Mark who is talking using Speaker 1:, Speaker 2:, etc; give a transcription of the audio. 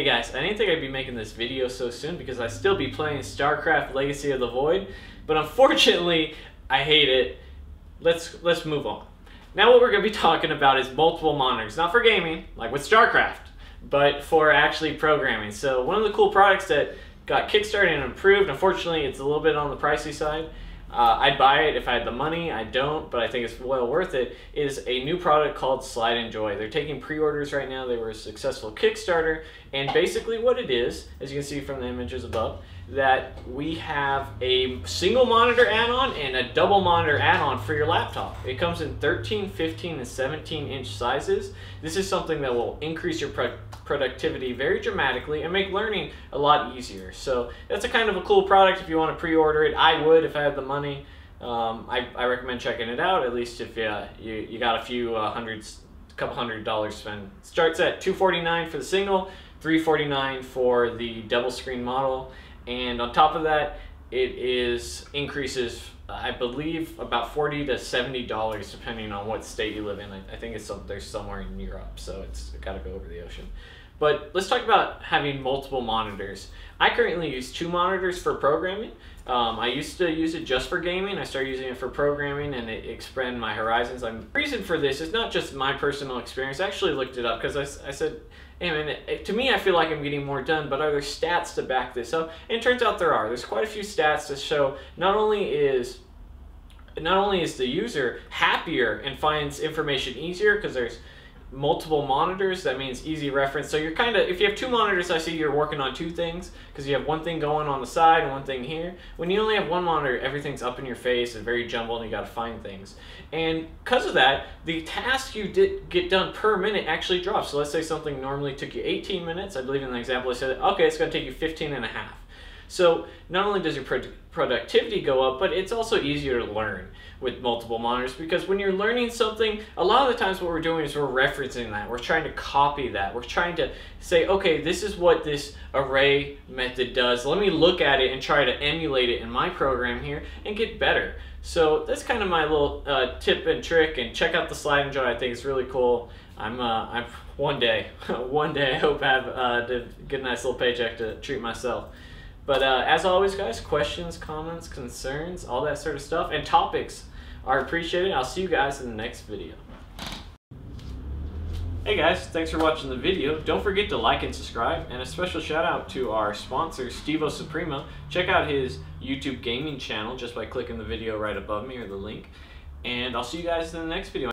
Speaker 1: guys, I didn't think I'd be making this video so soon because I still be playing StarCraft Legacy of the Void, but unfortunately, I hate it. Let's let's move on. Now what we're going to be talking about is multiple monitors, not for gaming, like with StarCraft, but for actually programming. So one of the cool products that got kickstarted and improved, unfortunately it's a little bit on the pricey side, uh, I'd buy it if I had the money. I don't, but I think it's well worth it. Is a new product called Sliden'Joy. They're taking pre-orders right now. They were a successful Kickstarter, and basically what it is, as you can see from the images above, that we have a single monitor add-on and a double monitor add-on for your laptop. It comes in 13, 15, and 17 inch sizes. This is something that will increase your productivity very dramatically and make learning a lot easier. So that's a kind of a cool product if you want to pre-order it. I would if I had the money. Um, I, I, recommend checking it out, at least if uh, you, you got a few uh, hundreds, a couple hundred dollars spent. Starts at 249 for the single, 349 for the double screen model and on top of that it is increases I believe about 40 to 70 dollars depending on what state you live in. I, think it's some, there's somewhere in Europe, so it's got to go over the ocean. But let's talk about having multiple monitors. I currently use two monitors for programming. Um, I used to use it just for gaming. I started using it for programming and it expanded my horizons. I'm, the reason for this is not just my personal experience. I actually looked it up because I, I said, hey man, it, to me I feel like I'm getting more done, but are there stats to back this up? And it turns out there are. There's quite a few stats to show not only is not only is the user happier and finds information easier because there's multiple monitors that means easy reference. So you're kind of if you have two monitors i see you're working on two things because you have one thing going on the side and one thing here. When you only have one monitor everything's up in your face and very jumbled and you got to find things. And because of that the task you did get done per minute actually drops. So let's say something normally took you 18 minutes. I believe in the example i said okay it's going to take you 15 and a half so not only does your pro productivity go up, but it's also easier to learn with multiple monitors because when you're learning something, a lot of the times what we're doing is we're referencing that. We're trying to copy that. We're trying to say, okay, this is what this array method does. Let me look at it and try to emulate it in my program here and get better. So that's kind of my little uh, tip and trick and check out the Sliden'Joy. I think it's really cool. I'm, uh, I'm one day, one day I hope I have uh, to get a nice little paycheck to treat myself. But uh, as always, guys, questions, comments, concerns, all that sort of stuff, and topics are appreciated. I'll see you guys in the next video. Hey guys, thanks for watching the video. Don't forget to like and subscribe, and a special shout out to our sponsor, Stevo Supremo. Check out his YouTube gaming channel just by clicking the video right above me or the link. And I'll see you guys in the next video.